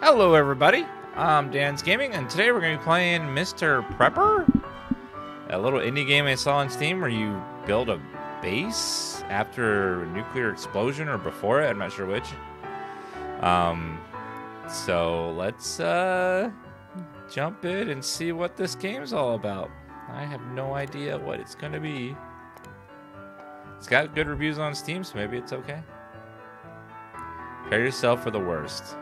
Hello, everybody. I'm DansGaming, and today we're going to be playing Mr. Prepper, a little indie game I saw on Steam where you build a base after a nuclear explosion or before it. I'm not sure which. Um, so let's uh, jump in and see what this game's all about. I have no idea what it's going to be. It's got good reviews on Steam, so maybe it's okay. Prepare yourself for the worst.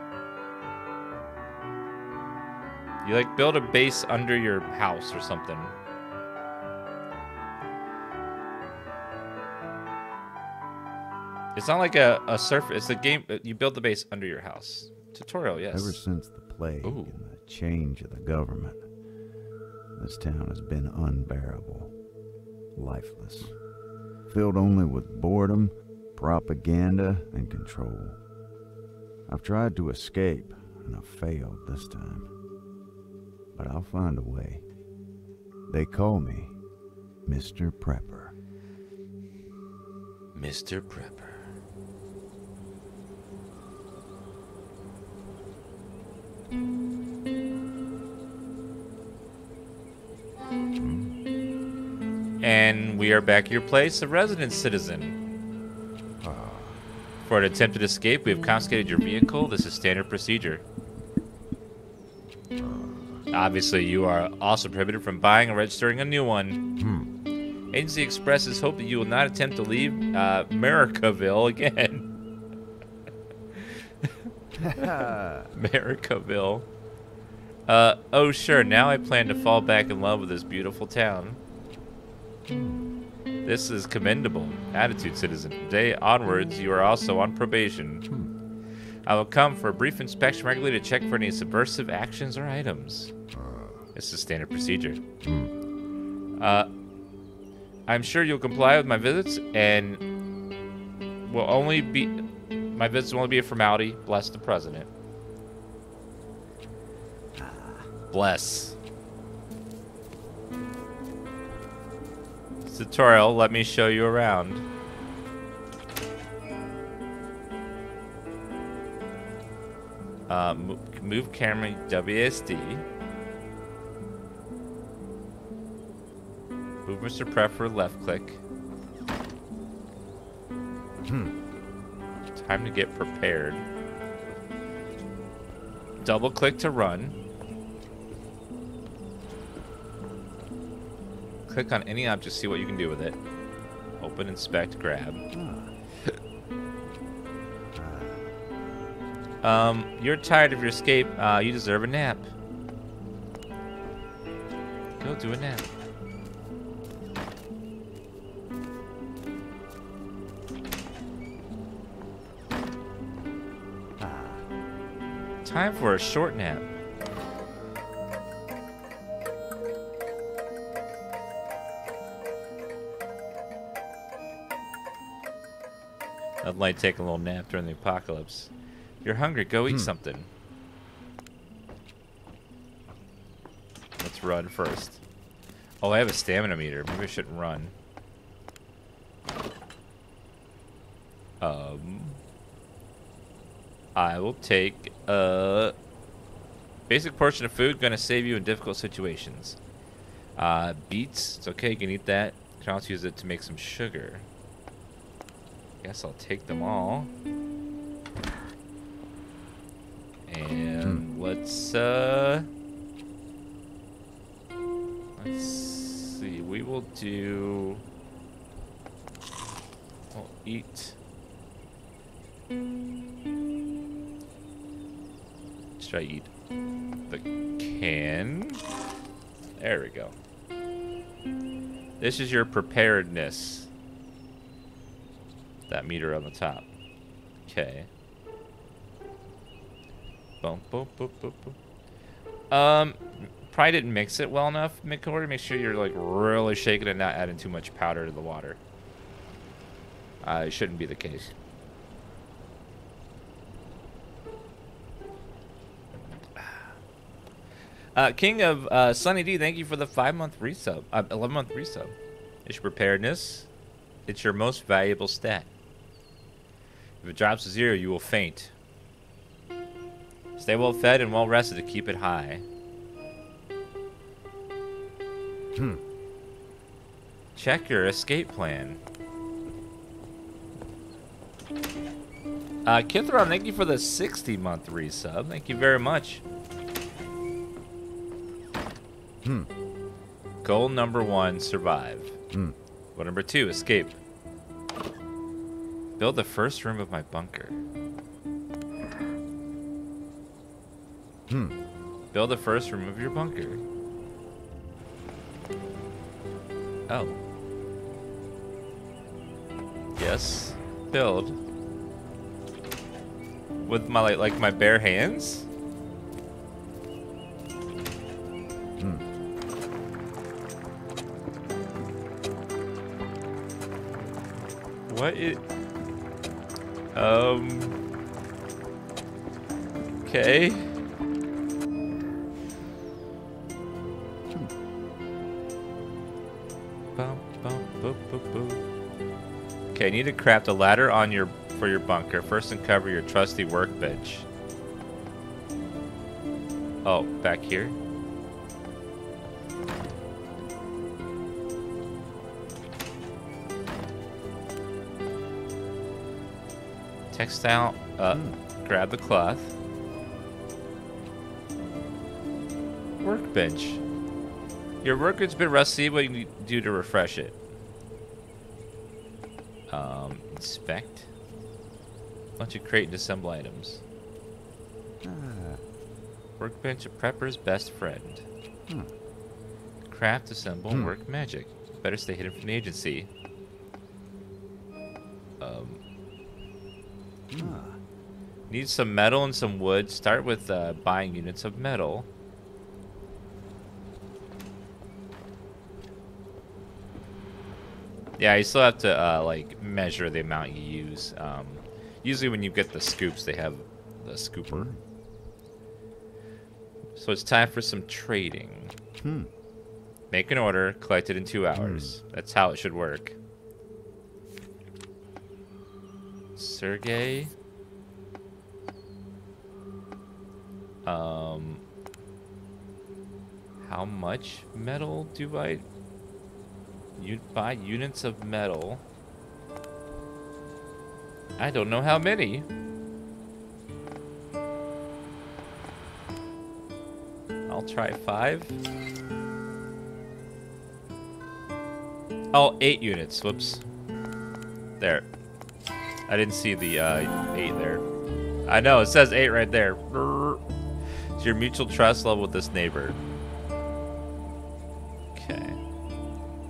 You like build a base under your house or something. It's not like a, a surface. It's a game. Uh, you build the base under your house. Tutorial, yes. Ever since the plague Ooh. and the change of the government, this town has been unbearable, lifeless, filled only with boredom, propaganda, and control. I've tried to escape, and I've failed this time. But I'll find a way. They call me Mr. Prepper. Mr. Prepper. Hmm. And we are back at your place, a resident citizen. Ah. For an attempted escape, we have confiscated your vehicle. This is standard procedure. Obviously, you are also prohibited from buying or registering a new one. Agency expresses hope that you will not attempt to leave uh, Americaville again. Americaville. Uh, oh, sure. Now I plan to fall back in love with this beautiful town. This is commendable. Attitude, citizen. From Today onwards, you are also on probation. I will come for a brief inspection regularly to check for any subversive actions or items. This is standard procedure. Uh, I'm sure you'll comply with my visits and will only be my visits will only be a formality. Bless the president. Bless. Tutorial, let me show you around. Uh, mo- move camera WSD. Move Mr. Prepper left click. Hmm. Time to get prepared. Double click to run. Click on any object, see what you can do with it. Open, inspect, grab. Um, you're tired of your escape. Uh, you deserve a nap. Go do a nap. Time for a short nap. Nothing like to take a little nap during the apocalypse. You're hungry, go eat something. Let's run first. Oh, I have a stamina meter. Maybe I shouldn't run. Um, I will take a basic portion of food. Going to save you in difficult situations. Uh, beets. It's okay. You can eat that. You can also use it to make some sugar. Guess I'll take them all. And let's uh let's see. We will do I'll eat should I eat the can? There we go. This is your preparedness. That meter on the top. Okay. Boom, boom, boom, boom, boom. Um, probably didn't mix it well enough, Midcore. Make sure you're like really shaking and not adding too much powder to the water. Uh, it shouldn't be the case. Uh, King of uh, Sunny D, thank you for the five month resub, uh, eleven month resub. It's your preparedness. It's your most valuable stat. If it drops to zero, you will faint. Stay well fed and well rested to keep it high. Hmm. Check your escape plan. Uh, Kithron, thank you for the 60 month resub. Thank you very much. Hmm. Goal number one, survive. Hmm. Goal number two, escape. Build the first room of my bunker. Build the first room of your bunker. Oh. Yes. Build. With my like, like my bare hands? Hmm. What is Um Okay. Need to craft a ladder on your for your bunker. First uncover your trusty workbench. Oh, back here. Textile. Uh, grab the cloth. Workbench. Your workbench's been rusty. What do you do to refresh it? Um, inspect. Why don't you create and assemble items? Ah. Workbench, a prepper's best friend. Hmm. Craft, assemble, Hmm. work magic. Better stay hidden from the agency. Um, Ah. need some metal and some wood. Start with uh, buying units of metal. Yeah, you still have to uh, like measure the amount you use. Um, usually, when you get the scoops, they have the scooper. So it's time for some trading. Hmm. Make an order, collect it in two hours. That's how it should work. Sergey. Um. How much metal do I? You buy units of metal. I don't know how many. I'll try five. Oh, eight units. Whoops. There. I didn't see the uh, eight there. I know, it says eight right there. It's your mutual trust level with this neighbor.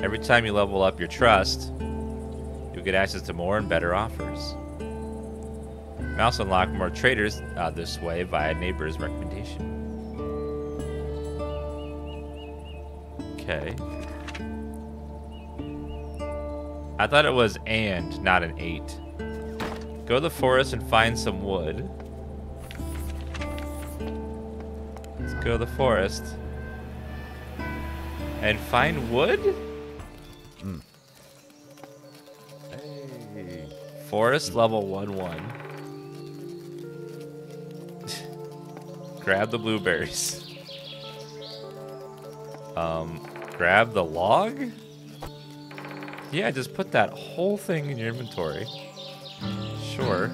Every time you level up your trust, you'll get access to more and better offers. You also unlock more traders uh, this way via neighbor's recommendation. Okay. I thought it was and, not an eight. Go to the forest and find some wood. Let's go to the forest. And find wood? Forest level 1 1. grab the blueberries. Um, grab the log? Yeah, just put that whole thing in your inventory. Sure.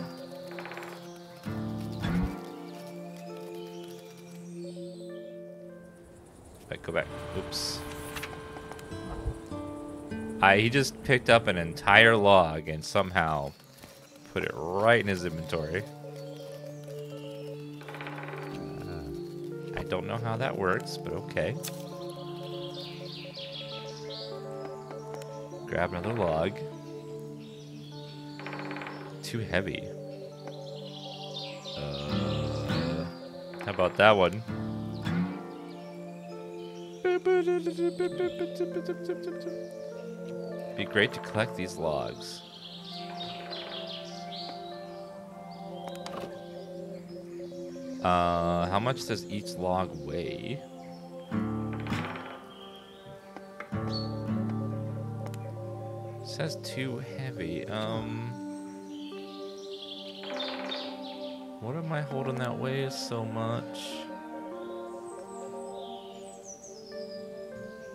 Right, go back. Oops. I, he just picked up an entire log and somehow put it right in his inventory. I don't know how that works, but okay. Grab another log. Too heavy. Uh, how about that one? It'd Be great to collect these logs. Uh, how much does each log weigh? says too heavy. Um. What am I holding that way so much?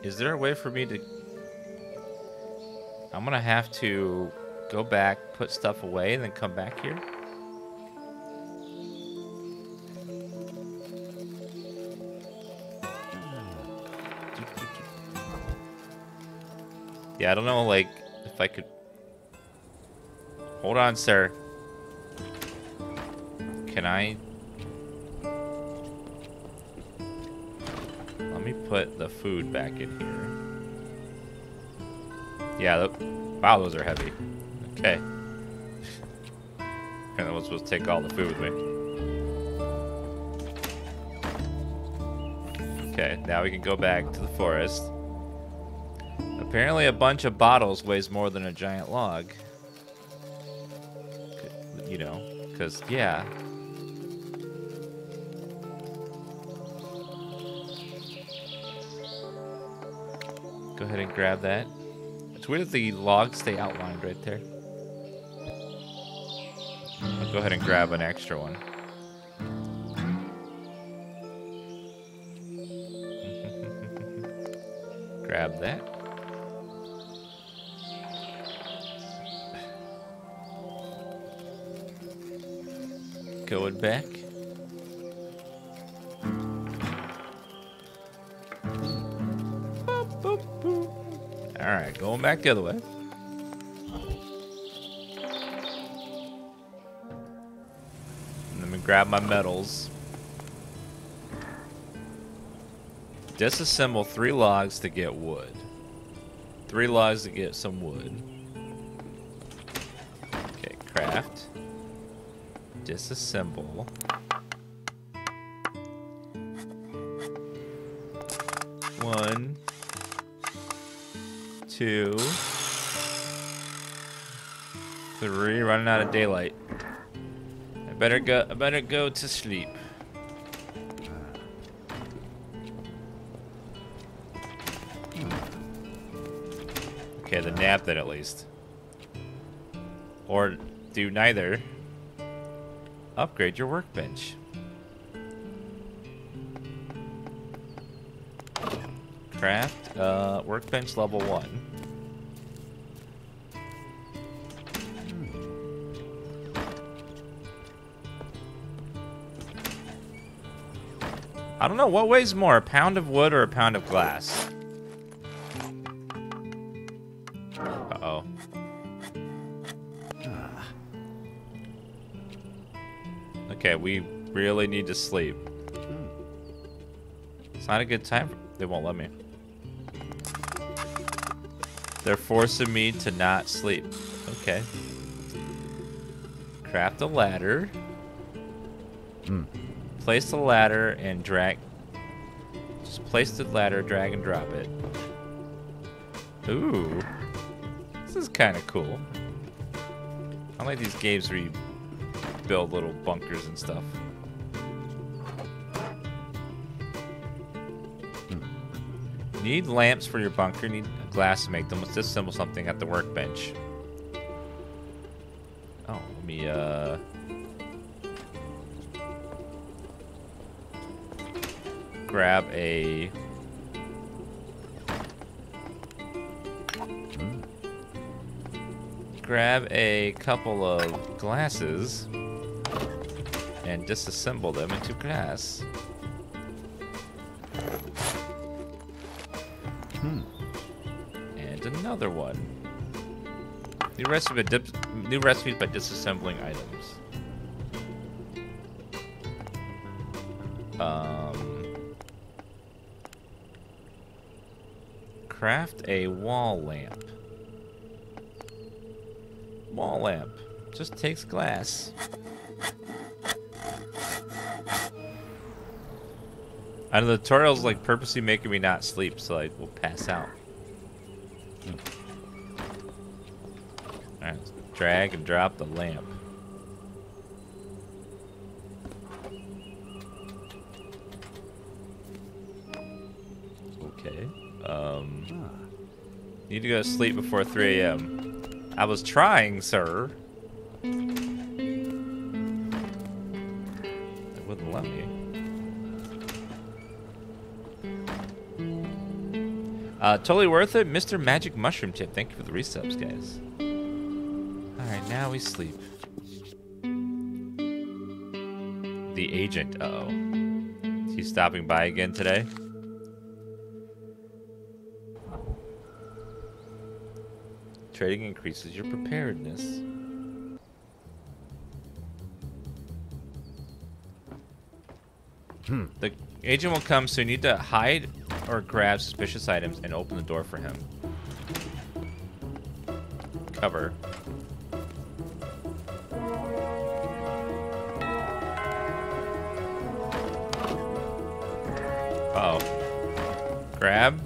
Is there a way for me to... I'm gonna have to go back, put stuff away, and then come back here? Yeah, I don't know, like, if I could... Hold on, sir. Can I... Let me put the food back in here. Yeah, th wow, those are heavy. Okay. and I was supposed to take all the food with me. Okay, now we can go back to the forest. Apparently a bunch of bottles weighs more than a giant log. You know, because, yeah. Go ahead and grab that. It's weird that the logs stay outlined right there. I'll go ahead and grab an extra one. Alright, going back the other way. Let me grab my metals. Disassemble three logs to get wood. Three logs to get some wood. Okay, craft. Disassemble. Two, three. Running out of daylight. I better go. I better go to sleep. Okay, the nap then at least. Or do neither. Upgrade your workbench. Craft, uh, workbench level one. I don't know, what weighs more, a pound of wood or a pound of glass? Uh-oh. Okay, we really need to sleep. It's not a good time. They won't let me. They're forcing me to not sleep. Okay. Craft a ladder. Hmm. Place the ladder and drag. Just place the ladder, drag and drop it. Ooh. This is kind of cool. I like these games where you build little bunkers and stuff. Need lamps for your bunker, need glass to make them. Let's disassemble something at the workbench. Oh, let me, uh... Grab a... Grab a couple of glasses and disassemble them into glass. Hmm. Another one. New recipe, new recipes by disassembling items. Um, craft a wall lamp. Wall lamp just takes glass. I know the tutorial's like purposely making me not sleep, so I will pass out. Drag and drop the lamp. Okay. Um, huh. Need to go to sleep before 3 a.m. I was trying, sir. They wouldn't let me. Uh, totally worth it. Mr. Magic Mushroom Tip. Thank you for the resubs, guys. Now we sleep. The agent, uh oh. He's stopping by again today. Trading increases your preparedness. The agent will come, so you need to hide or grab suspicious items and open the door for him. Cover. Grab.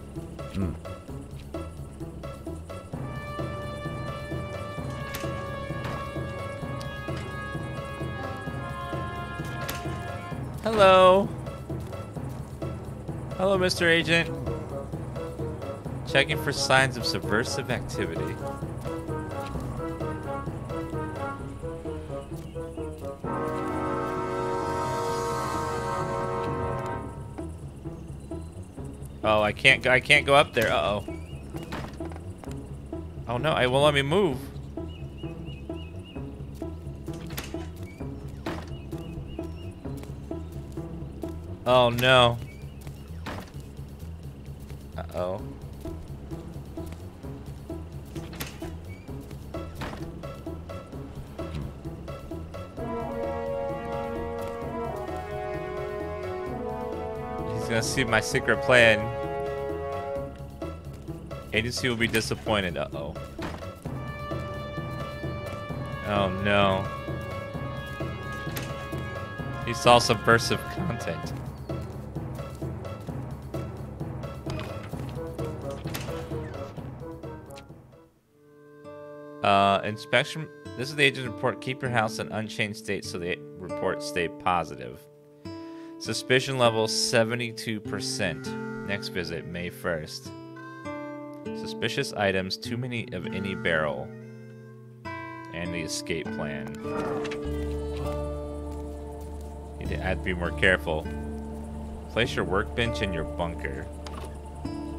Hello. Hello, Mr. Agent. Checking for signs of subversive activity. I can't go. I can't go up there. Uh oh. Oh no! I won't let me move. Oh no. Uh oh. He's gonna see my secret plan. Agency will be disappointed. Uh oh. Oh no. He saw subversive content. Uh, inspection. This is the agent's report. Keep your house in unchanged state so the report stay positive. Suspicion level 72%. Next visit, May 1st. Suspicious items, too many of any barrel. And the escape plan. You have to be more careful. Place your workbench in your bunker.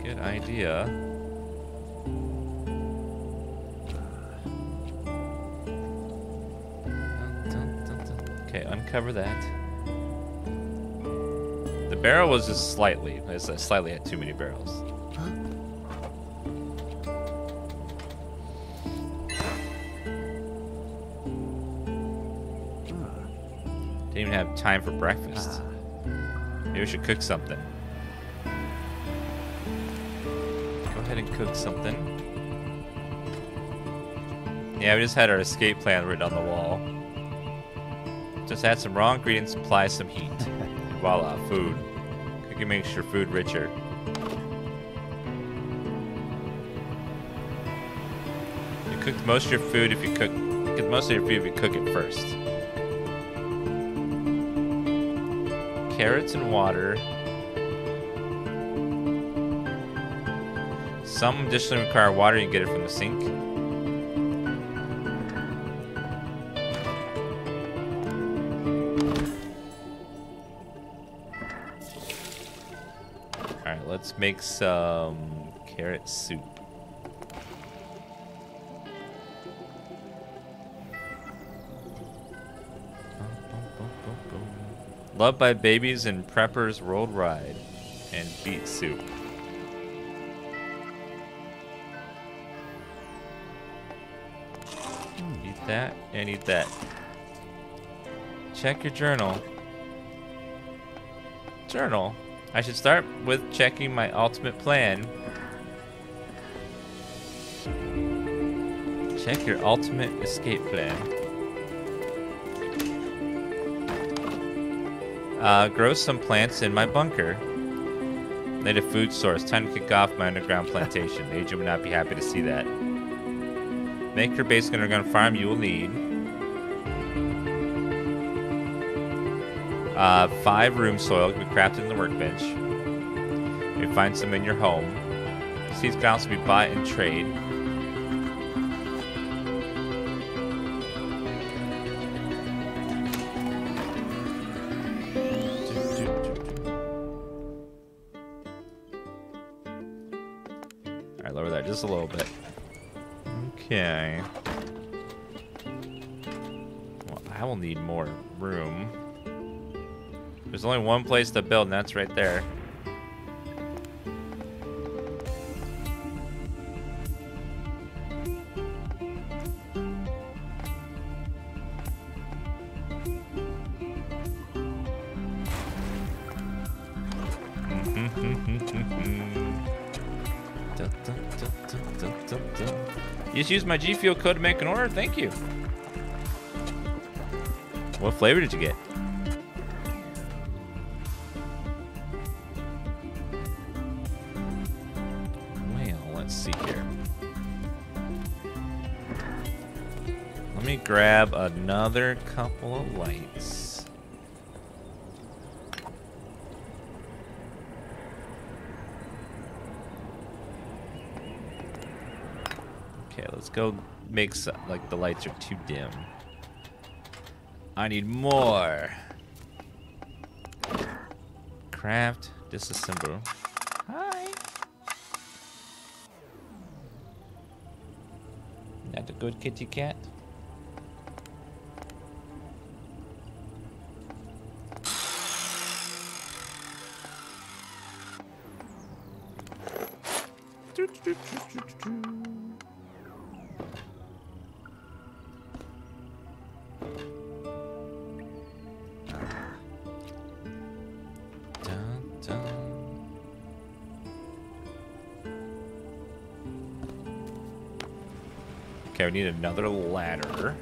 Good idea. Okay, uncover that. The barrel was just slightly. It's slightly had too many barrels. Didn't even have time for breakfast. Ah. Maybe we should cook something. Go ahead and cook something. Yeah, we just had our escape plan written on the wall. Just add some raw ingredients, apply some heat. Voila, food. Cooking makes your food richer. You cook most of your food if you cook, cook most of your food if you cook it first. Carrots and water. Some additionally require water. You get it from the sink. Alright, let's make some carrot soup. Loved by babies and preppers worldwide. And beet soup. Hmm, eat that and eat that. Check your journal. Journal. I should start with checking my ultimate plan. Check your ultimate escape plan. Uh, grow some plants in my bunker. A food source. Time to kick off my underground plantation. Agent would not be happy to see that. Make your basic underground farm you will need. Uh, five room soil can be crafted in the workbench. You find some in your home. Seeds can also be bought and trade. One place to build, and that's right there. You just used my G Fuel code to make an order? Thank you. What flavor did you get? Grab another couple of lights. Okay, let's go make some, like the lights are too dim. I need more. Craft, disassemble. Hi. That a good kitty cat? Okay, we need another ladder.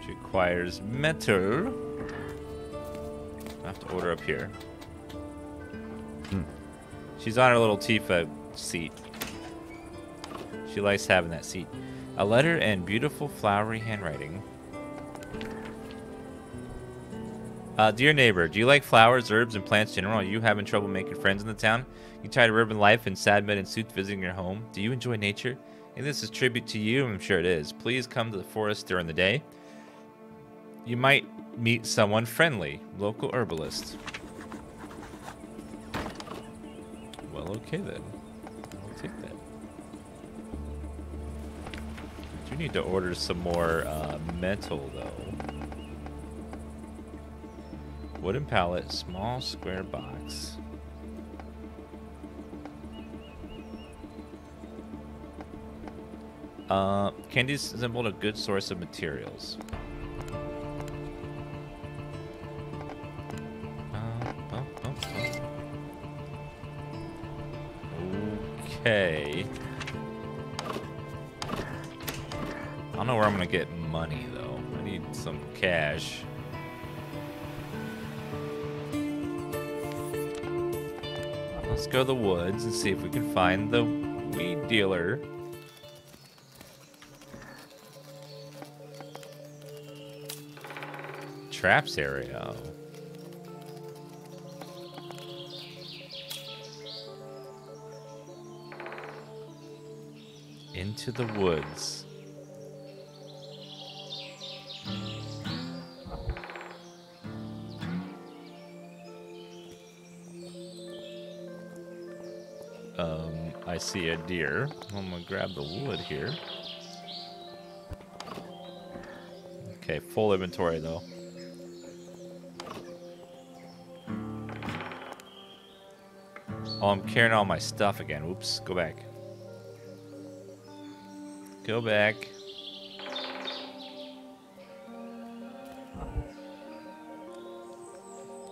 Which requires metal. I have to order up here. Hmm. She's on her little Tifa seat. She likes having that seat. A letter and beautiful flowery handwriting. Uh, dear neighbor, do you like flowers, herbs, and plants in general? Are you having trouble making friends in the town? You tired of urban life and sad men in suits visiting your home? Do you enjoy nature? And this is tribute to you, I'm sure it is. Please come to the forest during the day. You might meet someone friendly, local herbalist. Well, okay then. I'll take that. Do need to order some more uh, metal though. Wooden pallet, small square box. Uh, Candy's assembled a good source of materials. Okay. I don't know where I'm gonna get money though. I need some cash. Let's go to the woods and see if we can find the weed dealer. Traps area. Into the woods. See a deer. I'm gonna grab the wood here. Okay, full inventory though. Oh, I'm carrying all my stuff again. Oops, go back. Go back.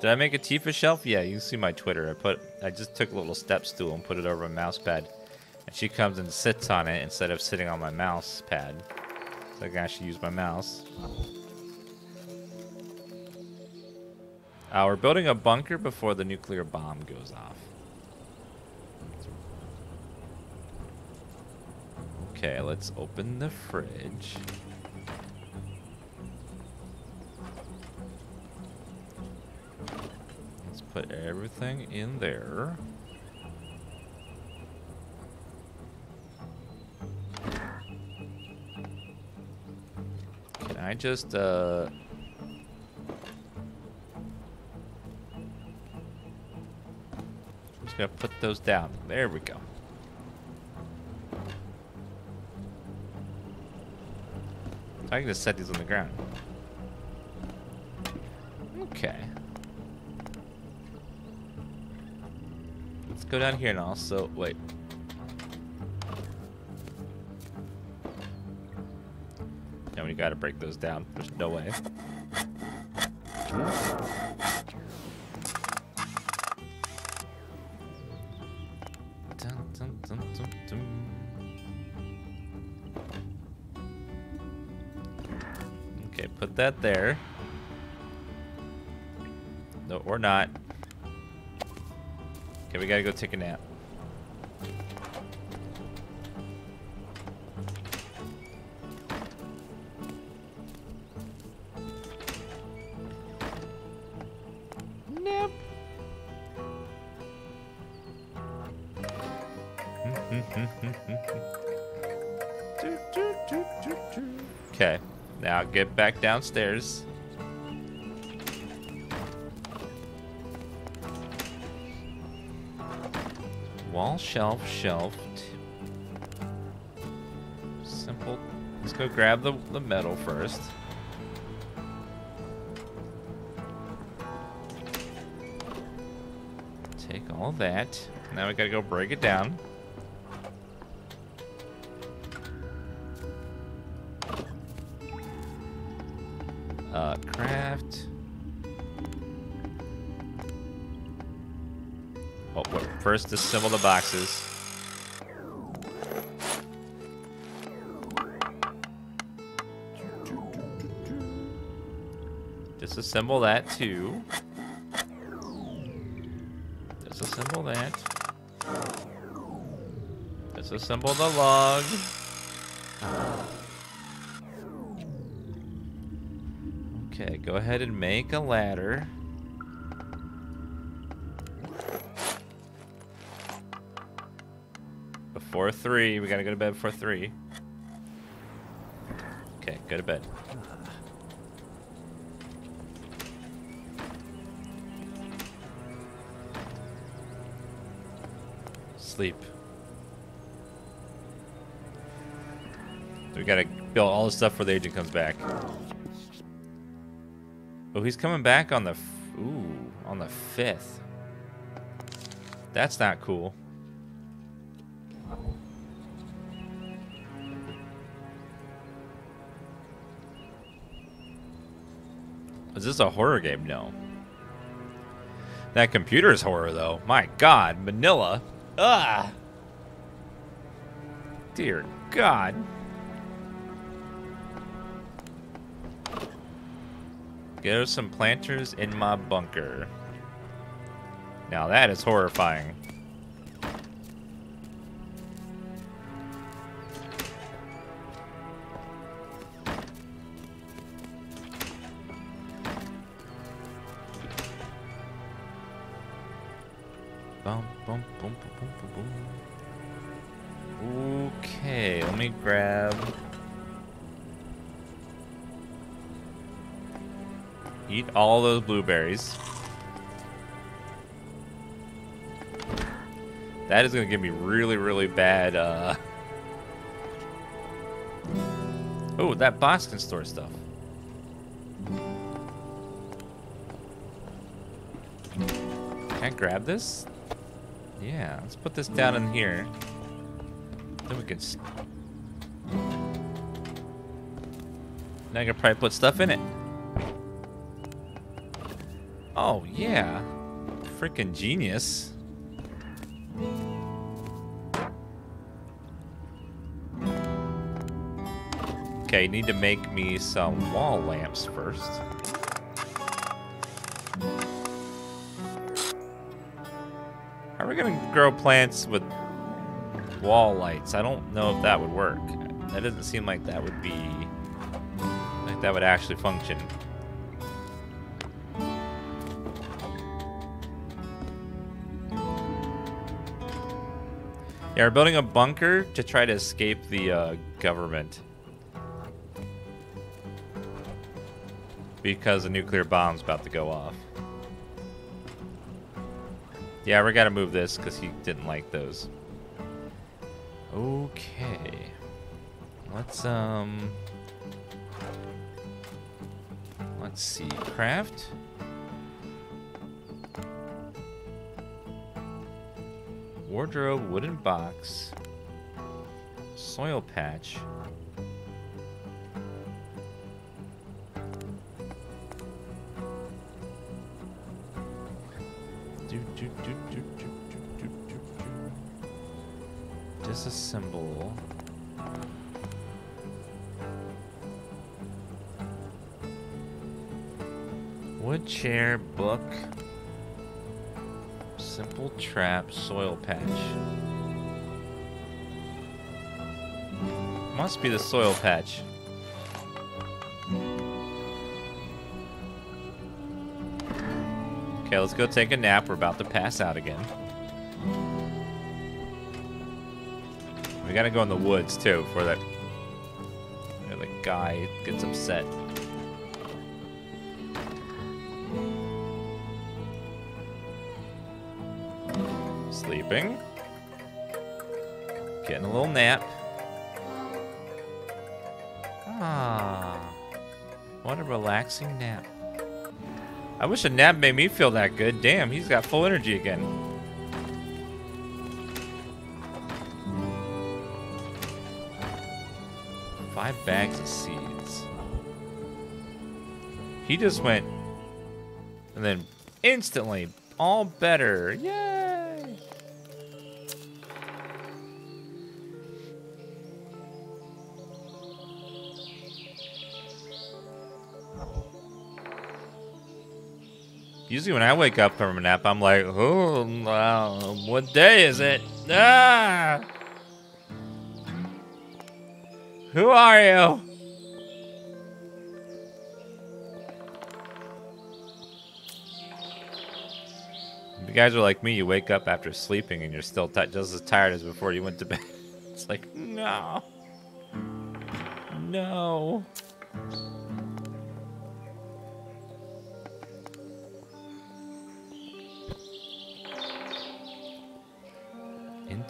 Did I make a Tifa shelf? Yeah, you can see my Twitter. I put, I just took a little step stool and put it over my mouse pad, and she comes and sits on it instead of sitting on my mouse pad. So I can actually use my mouse. Uh, we're building a bunker before the nuclear bomb goes off. Okay, let's open the fridge. Let's put everything in there. I just, uh... Just gonna put those down. There we go. I can just set these on the ground. Okay. Let's go down here and also wait. Gotta break those down. There's no way. Okay, put that there. No, or not. Okay, we gotta go take a. Nap. Get back downstairs. Wall, shelf, shelf. Simple. Let's go grab the, the metal first. Take all that. Now we gotta go break it down. Wait, first assemble the boxes. Disassemble that too. Disassemble that. Disassemble the log. Okay, go ahead and make a ladder. Before three, we gotta go to bed before three. Okay, go to bed. Sleep. We gotta build all the stuff for the agent comes back. Oh, he's coming back on the, ooh, on the fifth. That's not cool. Is this a horror game? No. That computer is horror, though. My God, Manila. Ah. Dear God. There's some planters in my bunker. Now that is horrifying. All those blueberries. That is going to give me really, really bad, uh... Oh, that box can store stuff. Can I grab this? Yeah, let's put this down in here. Then we can... Now I can probably put stuff in it. Oh, yeah. Freaking genius. Okay, need to make me some wall lamps first. How are we gonna grow plants with wall lights? I don't know if that would work. That doesn't seem like that would be... Like that would actually function. Yeah, we're building a bunker to try to escape the uh, government. Because a nuclear bomb's about to go off. Yeah, we gotta move this because he didn't like those. Okay. Let's, um... Let's see. Craft? wardrobe, wooden box, soil patch. Do, do, do, Disassemble. Wood chair, book, Simple trap, soil patch. Must be the soil patch. Okay, let's go take a nap. We're about to pass out again. We gotta go in the woods too before that the guy gets upset. Getting a little nap. Ah, what a relaxing nap. I wish a nap made me feel that good. Damn, he's got full energy again. Five bags of seeds. He just went and then instantly all better. Yay! Usually when I wake up from a nap, I'm like, oh, uh, what day is it? Ah! Who are you? If you guys are like me, you wake up after sleeping and you're still just as tired as before you went to bed. It's like, no. No.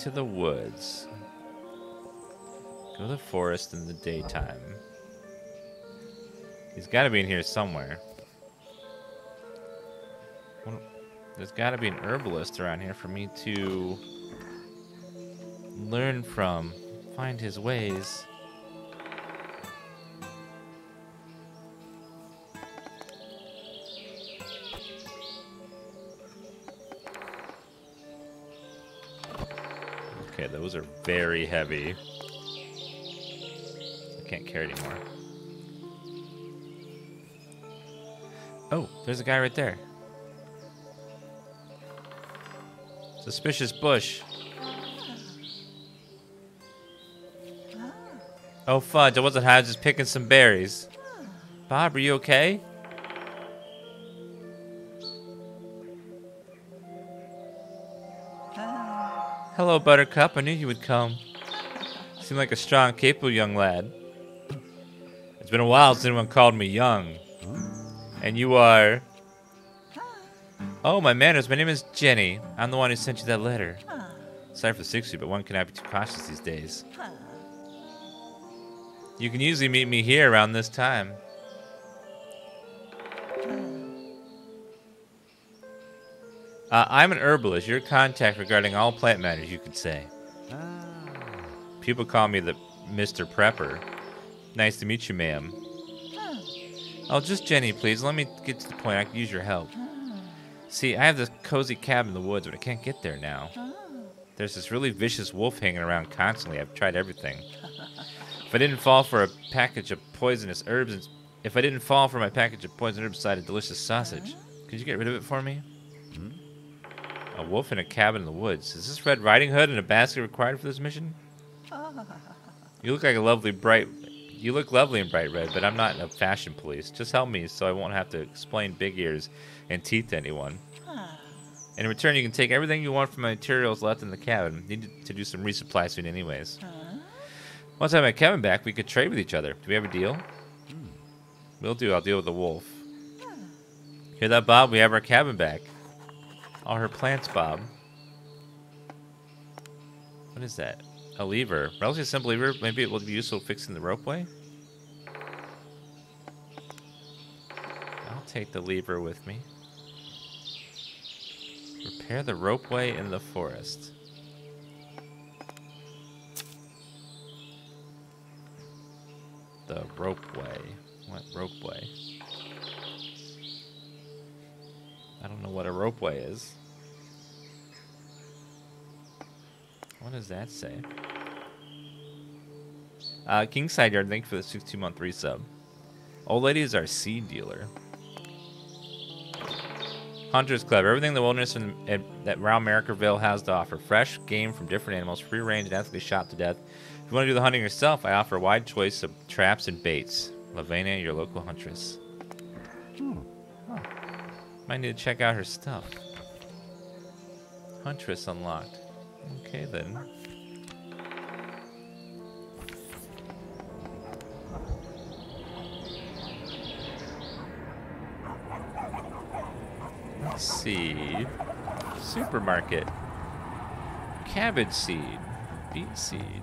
Into the woods. Go to the forest in the daytime. He's got to be in here somewhere. There's got to be an herbalist around here for me to learn from, find his ways. Those are very heavy. I can't carry anymore. Oh, there's a guy right there. Suspicious bush. Oh fudge, I wasn't high, I was just picking some berries. Bob, are you okay? Hello, Buttercup. I knew you would come. You Seem like a strong, capable young lad. It's been a while since anyone called me young. And you are... Oh, my manners. My name is Jenny. I'm the one who sent you that letter. Sorry for the secrecy, but one cannot be too cautious these days. You can usually meet me here around this time. Uh, I'm an herbalist, your contact regarding all plant matters, you could say. People call me the Mr. Prepper. Nice to meet you, ma'am. Oh, just Jenny, please. Let me get to the point. I can use your help. See, I have this cozy cabin in the woods, but I can't get there now. There's this really vicious wolf hanging around constantly. I've tried everything. If I didn't fall for a package of poisonous herbs, and if I didn't fall for my package of poison herbs beside a delicious sausage, could you get rid of it for me? A wolf in a cabin in the woods. Is this Red Riding Hood and a basket required for this mission? You look like a lovely bright. You look lovely in bright red, but I'm not a fashion police. Just help me so I won't have to explain big ears and teeth to anyone. In return, you can take everything you want from the materials left in the cabin. Need to do some resupply soon, anyways. Once I have my cabin back, we could trade with each other. Do we have a deal? Hmm. We'll do. I'll deal with the wolf. Hear that, Bob? We have our cabin back. All her plants, Bob. What is that? A lever. Relatively simple lever. Maybe it will be useful fixing the ropeway? I'll take the lever with me. Repair the ropeway in the forest. The ropeway. What ropeway? I don't know what a ropeway is. What does that say? Uh, Kingside Yard, thank you for the 62 month resub. Old Lady is our seed dealer. Hunter's Club. Everything the wilderness and, and that Round Merrickerville has to offer. Fresh game from different animals, free range and ethically shot to death. If you want to do the hunting yourself, I offer a wide choice of traps and baits. Lavena, your local huntress. Oh, Might need to check out her stuff. Huntress unlocked. Okay then. Seed. Supermarket. Cabbage seed. Beet seed.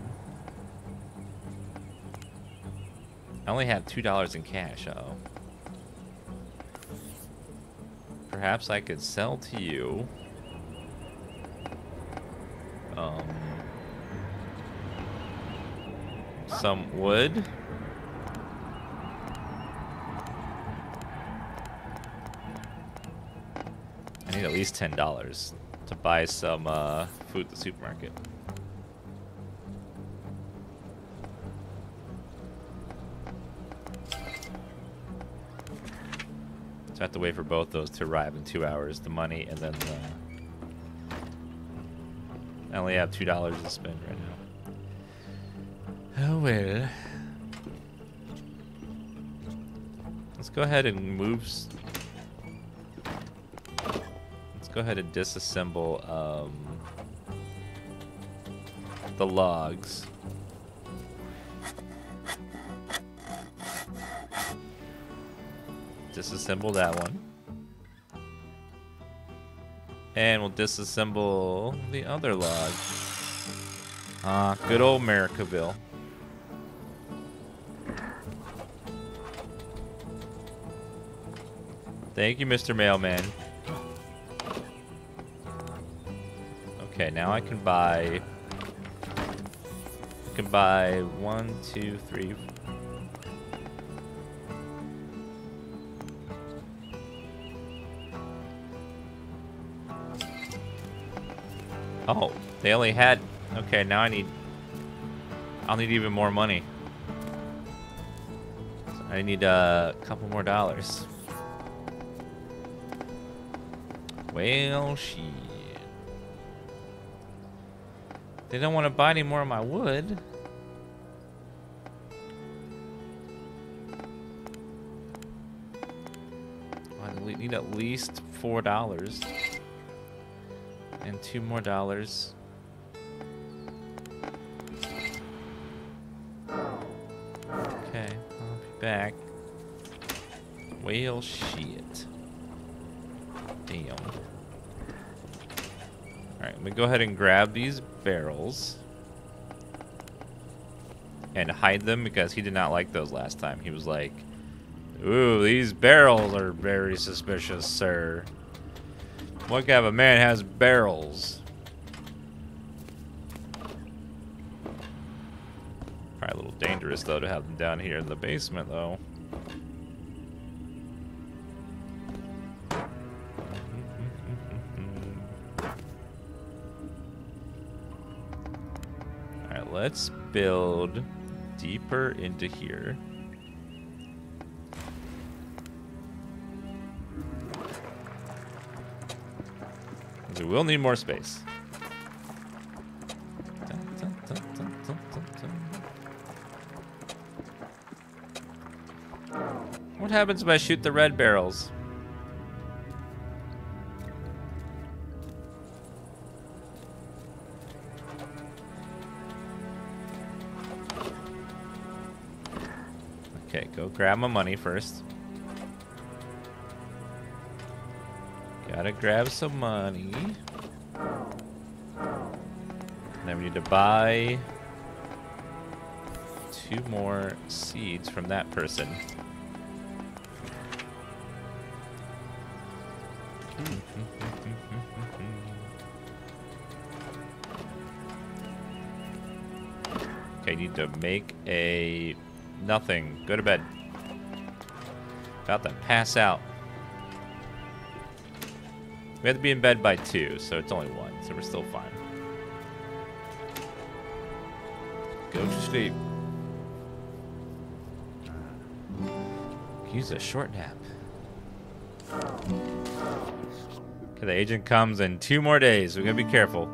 I only have $2 in cash, oh. Perhaps I could sell to you. Um, some wood. I need at least ten dollars to buy some uh, food at the supermarket. I have to wait for both those to arrive in two hours. The money and then the. I only have two dollars to spend right now. Oh well. Let's go ahead and move. Let's go ahead and disassemble um, the logs. Disassemble that one. And we'll disassemble the other log. Ah, good old Americaville. Thank you, Mr. Mailman. Okay, now I can buy. I can buy one, two, three. They only had. Okay, now I need. I'll need even more money. So I need uh, a couple more dollars. Well, shit. They don't want to buy any more of my wood. I need at least four dollars. And two more dollars. Go ahead and grab these barrels. And hide them because he did not like those last time. He was like, Ooh, these barrels are very suspicious, sir. What kind of a man has barrels? Probably a little dangerous, though, to have them down here in the basement, though. Build deeper into here. 'Cause We will need more space. What happens if I shoot the red barrels? Grab my money first. Gotta grab some money. then we need to buy two more seeds from that person. okay, need to make a nothing. Go to bed. About to pass out. We have to be in bed by two, so it's only one, so we're still fine. Go to sleep. Use a short nap. Okay, the agent comes in two more days. We gotta be careful.